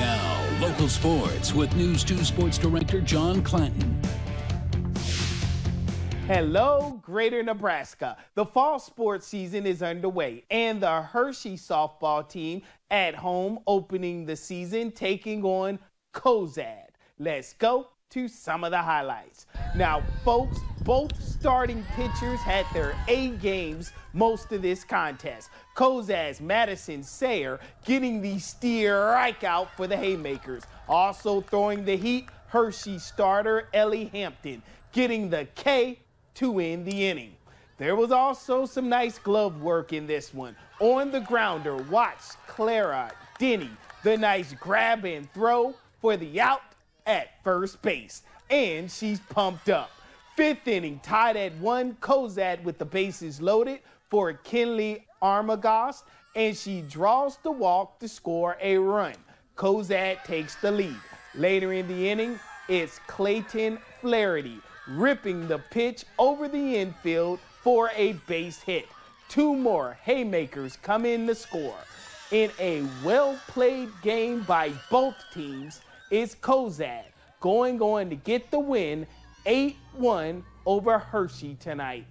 Now, local sports with News 2 Sports Director John Clanton. Hello, Greater Nebraska. The fall sports season is underway, and the Hershey softball team at home opening the season taking on Cozad. Let's go to some of the highlights. Now, folks, both starting pitchers had their A games most of this contest. Cozad's Madison Sayer getting the strikeout for the Haymakers. Also throwing the heat, Hershey starter Ellie Hampton getting the K to end the inning. There was also some nice glove work in this one. On the grounder, watch Clara Denny, the nice grab and throw for the out at first base. And she's pumped up. Fifth inning, tied at one, Cozad with the bases loaded for Kinley Armagost, and she draws the walk to score a run. Cozad takes the lead. Later in the inning, it's Clayton Flaherty ripping the pitch over the infield for a base hit. Two more haymakers come in to score. In a well played game by both teams, it's Cozad going on to get the win 8 1 over Hershey tonight.